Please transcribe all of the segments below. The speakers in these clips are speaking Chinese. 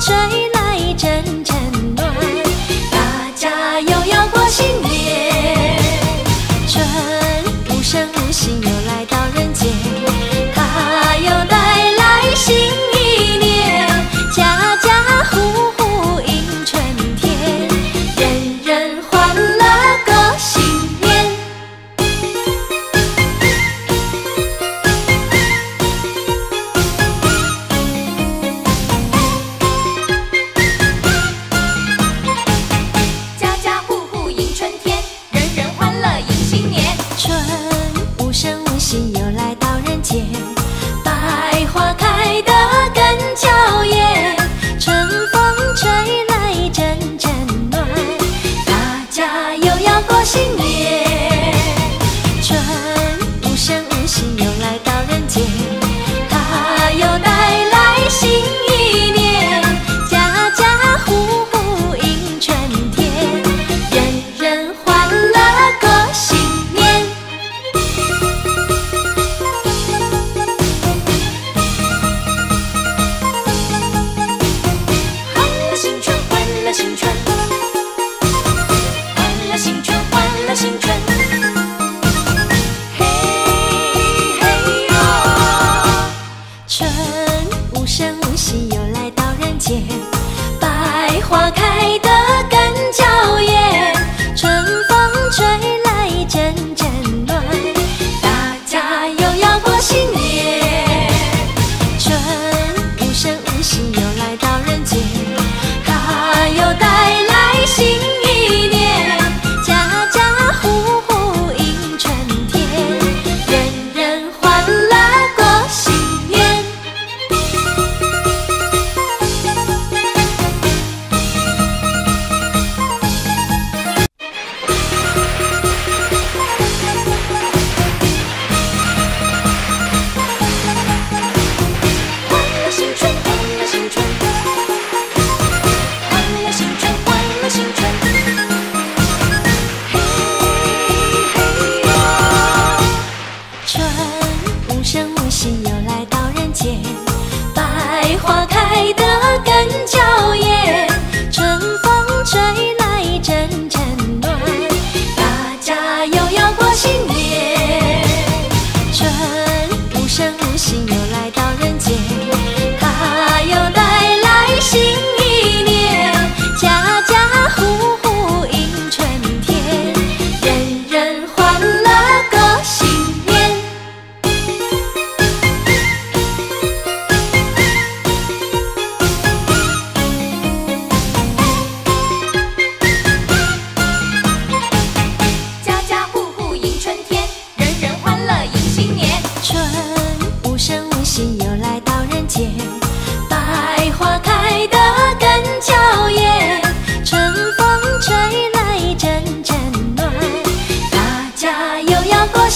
吹来阵阵新春欢乐新春欢乐新春嘿嘿哟春。无声无息又来到人间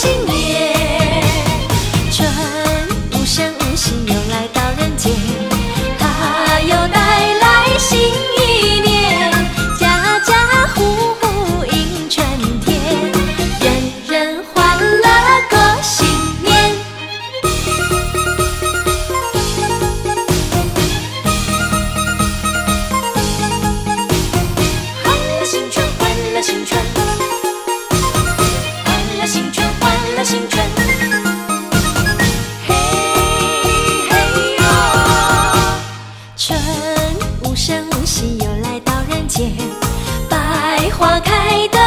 chingue. 无声无息又来到人间。百花开的